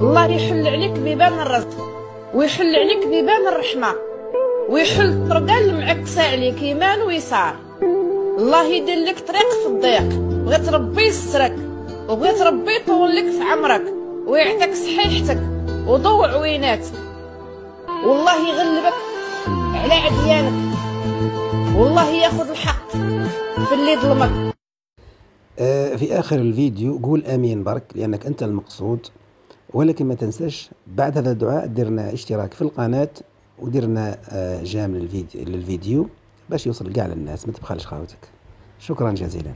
الله يحل عليك بيبان الرزق ويحل عليك بيبان الرحمة ويحل الطرقة اللي معكسة عليك يمان ويسار. الله يدير لك طريق في الضيق بغيت ربي يسترك وبغيت ربي يطول لك في عمرك ويعطيك صحيحتك وضوء عويناتك. والله يغلبك على عديانك. والله ياخذ الحق في اللي ظلمك آه، في آخر الفيديو قول آمين برك لأنك أنت المقصود. ولكن ما تنساش بعد هذا الدعاء درنا اشتراك في القناة ودرنا آه، جام للفيديو, باش يوصل كاع للناس. ما تبخلش خاوتك. شكرا جزيلا.